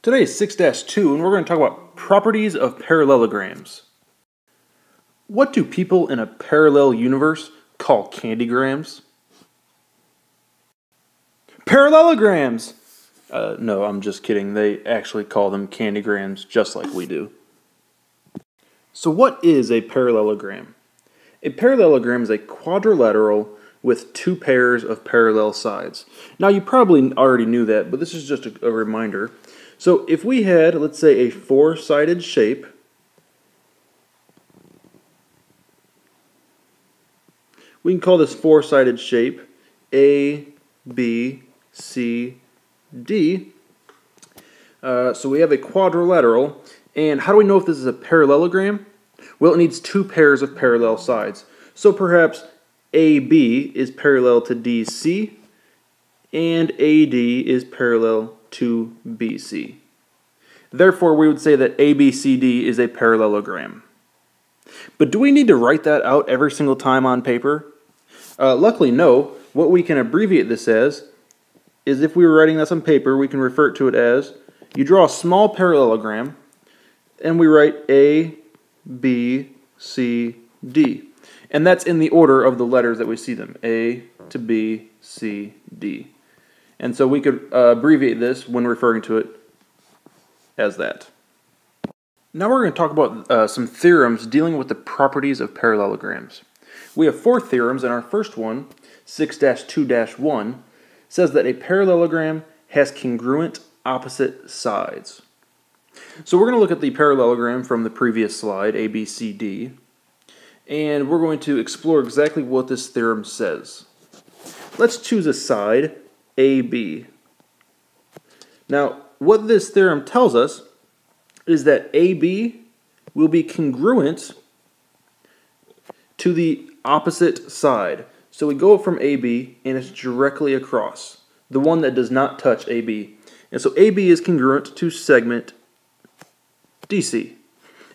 Today is 6-2 and we're going to talk about properties of parallelograms. What do people in a parallel universe call candygrams? Parallelograms! Uh, no, I'm just kidding. They actually call them candygrams just like we do. So what is a parallelogram? A parallelogram is a quadrilateral with two pairs of parallel sides. Now you probably already knew that, but this is just a, a reminder. So if we had, let's say, a four-sided shape, we can call this four-sided shape A, B, C, D. Uh, so we have a quadrilateral, and how do we know if this is a parallelogram? Well, it needs two pairs of parallel sides. So perhaps AB is parallel to DC, and AD is parallel to BC. Therefore, we would say that ABCD is a parallelogram. But do we need to write that out every single time on paper? Uh, luckily, no. What we can abbreviate this as is if we were writing this on paper, we can refer to it as you draw a small parallelogram and we write A, B, C, D. And that's in the order of the letters that we see them A to B, C, D. And so we could uh, abbreviate this when referring to it as that. Now we're going to talk about uh, some theorems dealing with the properties of parallelograms. We have four theorems, and our first one, 6-2-1, says that a parallelogram has congruent opposite sides. So we're going to look at the parallelogram from the previous slide, ABCD, and we're going to explore exactly what this theorem says. Let's choose a side, AB. Now, what this theorem tells us is that AB will be congruent to the opposite side. So we go from AB and it's directly across, the one that does not touch AB. And so AB is congruent to segment DC.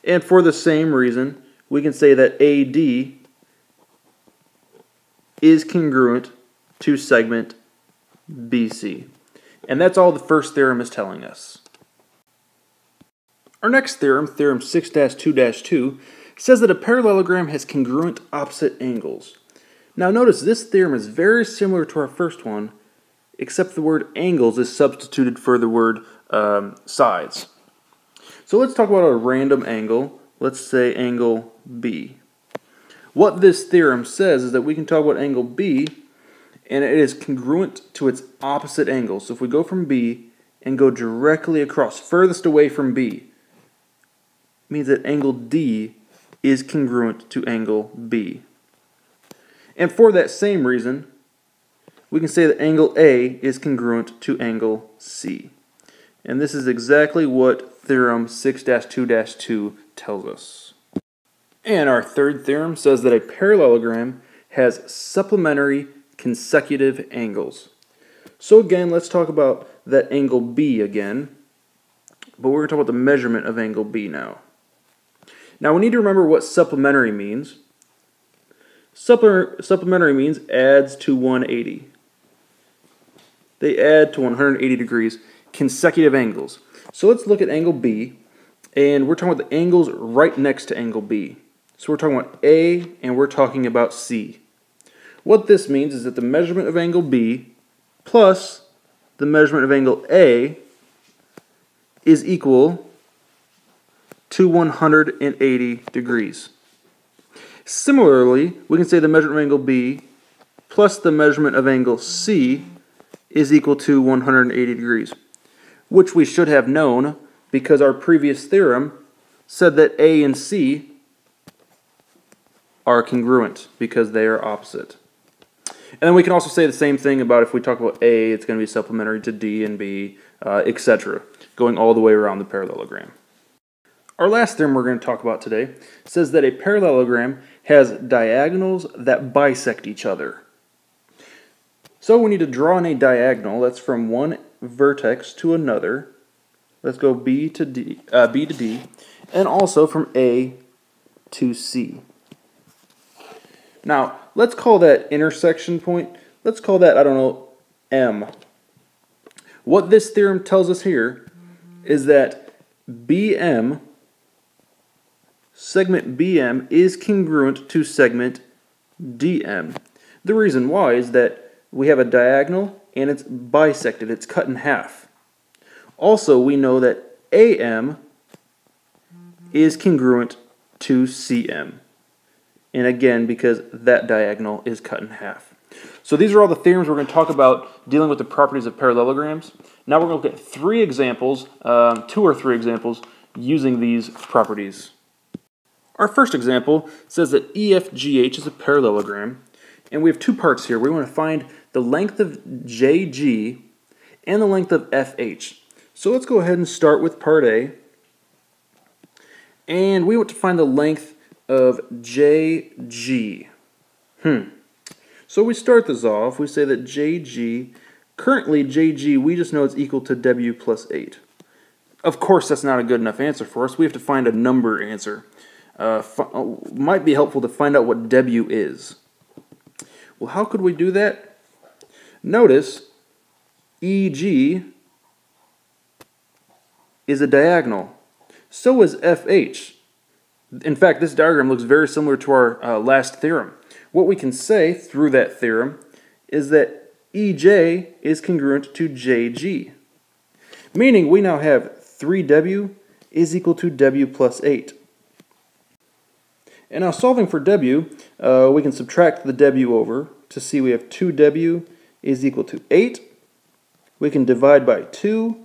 And for the same reason, we can say that AD is congruent to segment BC. And that's all the first theorem is telling us. Our next theorem, theorem 6-2-2, says that a parallelogram has congruent opposite angles. Now notice this theorem is very similar to our first one, except the word angles is substituted for the word um, sides. So let's talk about a random angle. Let's say angle B. What this theorem says is that we can talk about angle B and it is congruent to its opposite angle. So if we go from B and go directly across, furthest away from B, means that angle D is congruent to angle B. And for that same reason, we can say that angle A is congruent to angle C. And this is exactly what theorem 6-2-2 tells us. And our third theorem says that a parallelogram has supplementary consecutive angles. So again, let's talk about that angle B again. But we're going to talk about the measurement of angle B now. Now we need to remember what supplementary means. supplementary means adds to 180. They add to 180 degrees consecutive angles. So let's look at angle B, and we're talking about the angles right next to angle B. So we're talking about A, and we're talking about C. What this means is that the measurement of angle B plus the measurement of angle A is equal to 180 degrees. Similarly, we can say the measurement of angle B plus the measurement of angle C is equal to 180 degrees, which we should have known because our previous theorem said that A and C are congruent because they are opposite. And then we can also say the same thing about if we talk about A, it's going to be supplementary to D and B, uh, etc., going all the way around the parallelogram. Our last theorem we're going to talk about today says that a parallelogram has diagonals that bisect each other. So we need to draw in a diagonal that's from one vertex to another. Let's go B to D, uh, B to D, and also from A to C. Now, let's call that intersection point, let's call that, I don't know, M. What this theorem tells us here is that BM, segment BM, is congruent to segment DM. The reason why is that we have a diagonal and it's bisected, it's cut in half. Also, we know that AM is congruent to CM. And again, because that diagonal is cut in half. So these are all the theorems we're going to talk about dealing with the properties of parallelograms. Now we're going to look at three examples, uh, two or three examples, using these properties. Our first example says that EFGH is a parallelogram, and we have two parts here. We want to find the length of JG and the length of FH. So let's go ahead and start with part A. And we want to find the length of JG. Hmm. So we start this off. We say that JG, currently JG, we just know it's equal to W plus 8. Of course, that's not a good enough answer for us. We have to find a number answer. Uh, uh might be helpful to find out what W is. Well, how could we do that? Notice EG is a diagonal. So is FH. In fact, this diagram looks very similar to our uh, last theorem. What we can say through that theorem is that EJ is congruent to JG. Meaning we now have 3W is equal to W plus 8. And now solving for W, uh, we can subtract the W over to see we have 2W is equal to 8. We can divide by 2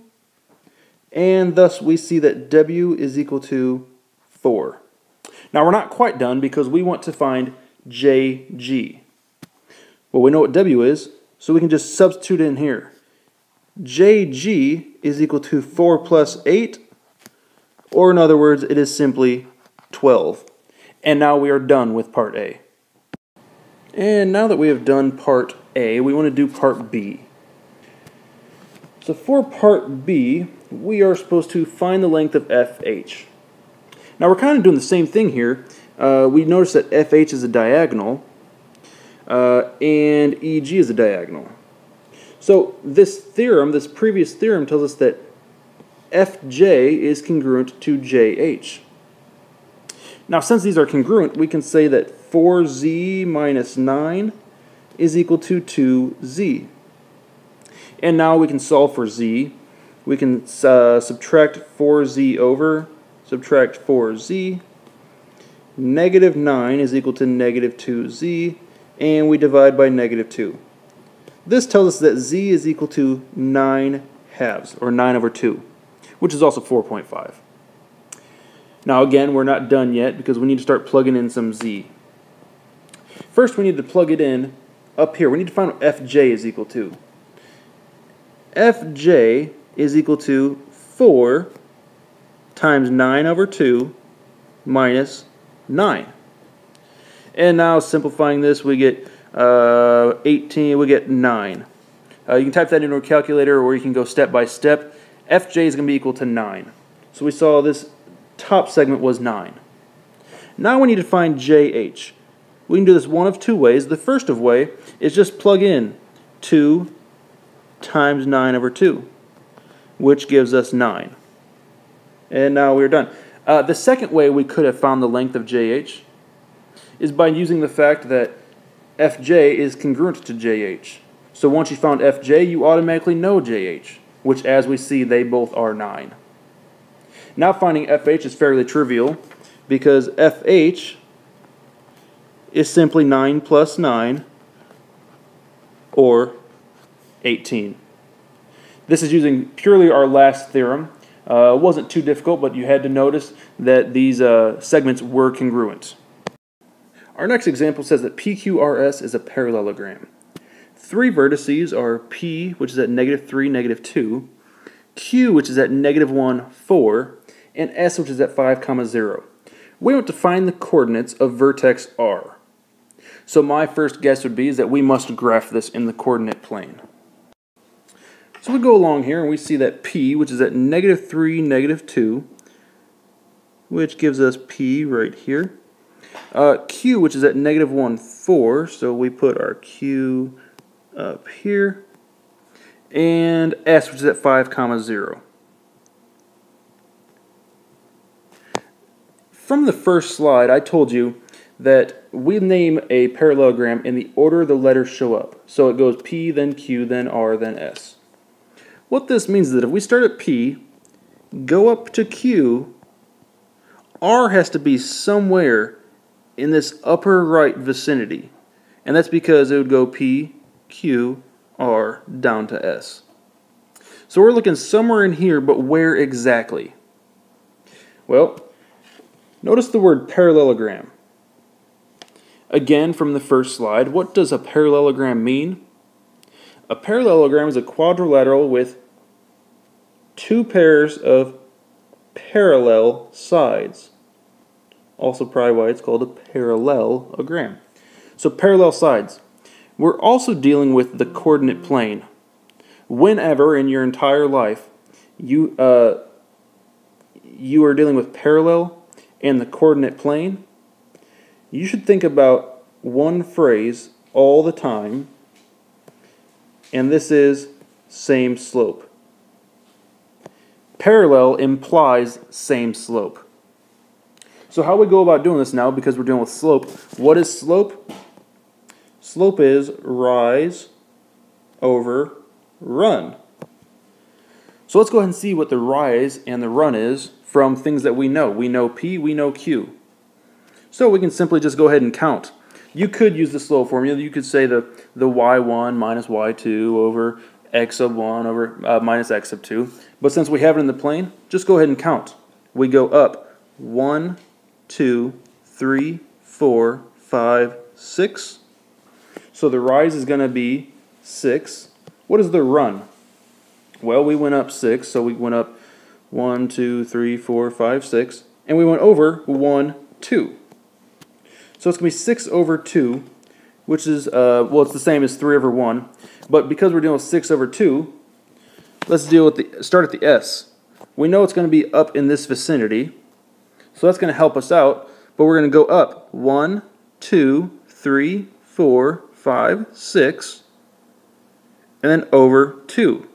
and thus we see that W is equal to 4. Now we're not quite done because we want to find JG. Well, we know what W is, so we can just substitute in here. JG is equal to 4 plus 8, or in other words, it is simply 12. And now we are done with part A. And now that we have done part A, we want to do part B. So for part B, we are supposed to find the length of FH. Now we're kind of doing the same thing here. Uh, we notice that FH is a diagonal uh, and EG is a diagonal. So this theorem, this previous theorem, tells us that FJ is congruent to JH. Now since these are congruent, we can say that 4z minus 9 is equal to 2z. And now we can solve for z. We can uh, subtract 4z over, subtract 4z. Negative 9 is equal to negative 2z, and we divide by negative 2. This tells us that z is equal to 9 halves, or 9 over 2, which is also 4.5. Now again, we're not done yet because we need to start plugging in some z. First, we need to plug it in up here. We need to find what fj is equal to fj is equal to 4 times 9 over 2 minus 9. And now simplifying this, we get uh, 18, we get 9. Uh, you can type that into a calculator or you can go step by step. fj is going to be equal to 9. So we saw this top segment was 9. Now we need to find jh. We can do this one of two ways. The first of way is just plug in 2 times 9 over 2, which gives us 9. And now we're done. Uh, the second way we could have found the length of JH is by using the fact that FJ is congruent to JH. So once you found FJ, you automatically know JH, which as we see, they both are 9. Now finding FH is fairly trivial because FH is simply 9 plus 9 or 18. This is using purely our last theorem. Uh, it wasn't too difficult, but you had to notice that these uh, segments were congruent. Our next example says that PQRS is a parallelogram. Three vertices are P, which is at negative 3, negative 2, Q, which is at negative 1, 4, and S, which is at 5, comma 0. We want to find the coordinates of vertex R. So my first guess would be is that we must graph this in the coordinate plane. So we go along here and we see that P, which is at negative 3, negative 2, which gives us P right here. Uh, Q, which is at negative 1, 4, so we put our Q up here. And S, which is at 5, comma 0. From the first slide, I told you that we name a parallelogram in the order the letters show up. So it goes P, then Q, then R, then S. What this means is that if we start at P, go up to Q, R has to be somewhere in this upper right vicinity. And that's because it would go P, Q, R, down to S. So we're looking somewhere in here, but where exactly? Well, notice the word parallelogram. Again, from the first slide, what does a parallelogram mean? A parallelogram is a quadrilateral with two pairs of parallel sides. Also probably why it's called a parallelogram. So parallel sides. We're also dealing with the coordinate plane. Whenever in your entire life you uh, you are dealing with parallel and the coordinate plane, you should think about one phrase all the time, and this is same slope. Parallel implies same slope. So how we go about doing this now, because we're dealing with slope, what is slope? Slope is rise over run. So let's go ahead and see what the rise and the run is from things that we know. We know P, we know Q. So we can simply just go ahead and count. You could use the slope formula. You could say the, the y1 minus y2 over x sub 1 over uh, minus x sub 2. But since we have it in the plane, just go ahead and count. We go up 1, 2, 3, 4, 5, 6. So the rise is going to be 6. What is the run? Well, we went up 6, so we went up 1, 2, 3, 4, 5, 6. And we went over 1, 2. So it's going to be 6 over 2, which is, uh, well, it's the same as 3 over 1. But because we're dealing with 6 over 2, let's deal with the, start at the S. We know it's going to be up in this vicinity, so that's going to help us out. But we're going to go up 1, 2, 3, 4, 5, 6, and then over 2,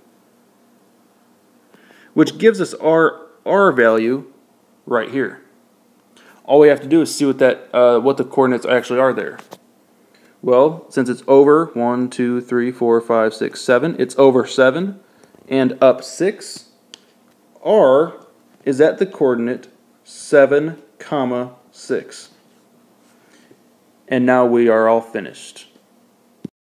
which gives us our R value right here. All we have to do is see what that uh, what the coordinates actually are there. Well, since it's over 1, 2, 3, 4, 5, 6, 7, it's over 7 and up 6. R is at the coordinate 7, comma 6. And now we are all finished.